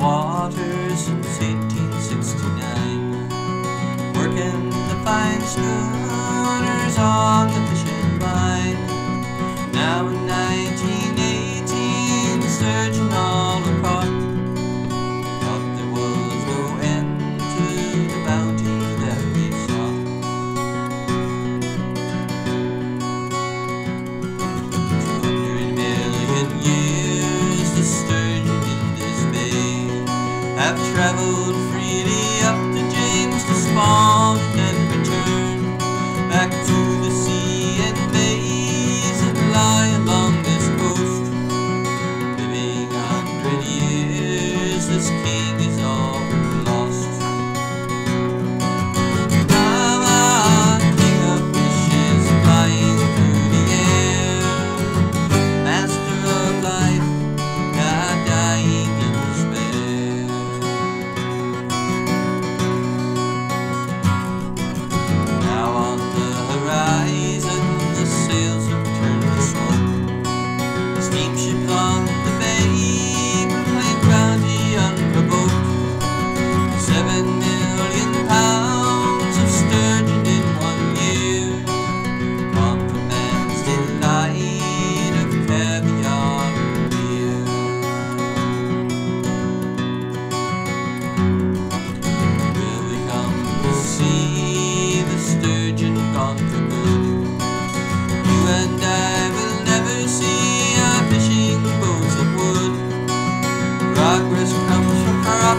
Waters since 1869, working the fine schooners on the fishing line. Now and night have traveled freely.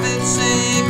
prophets